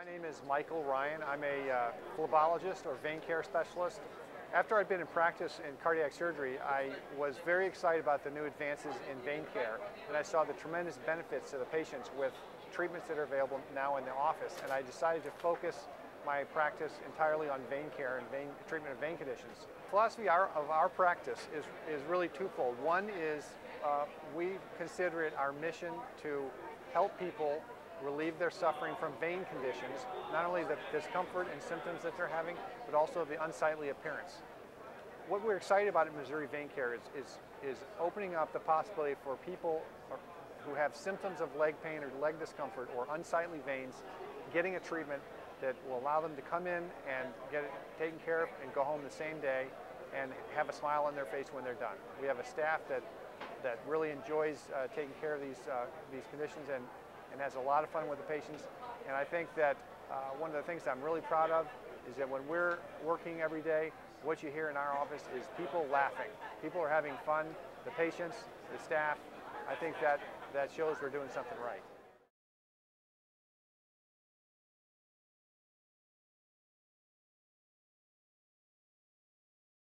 My name is Michael Ryan. I'm a uh, or vein care specialist. After I'd been in practice in cardiac surgery, I was very excited about the new advances in vein care, and I saw the tremendous benefits to the patients with treatments that are available now in the office, and I decided to focus my practice entirely on vein care and vein, treatment of vein conditions. Philosophy of our practice is, is really twofold. One is uh, we consider it our mission to help people relieve their suffering from vein conditions, not only the discomfort and symptoms that they're having, but also the unsightly appearance. What we're excited about at Missouri Vein Care is, is, is opening up the possibility for people who have symptoms of leg pain or leg discomfort or unsightly veins getting a treatment that will allow them to come in and get it taken care of and go home the same day and have a smile on their face when they're done. We have a staff that, that really enjoys uh, taking care of these, uh, these conditions and and has a lot of fun with the patients. And I think that uh, one of the things I'm really proud of is that when we're working every day, what you hear in our office is people laughing. People are having fun, the patients, the staff. I think that, that shows we're doing something right.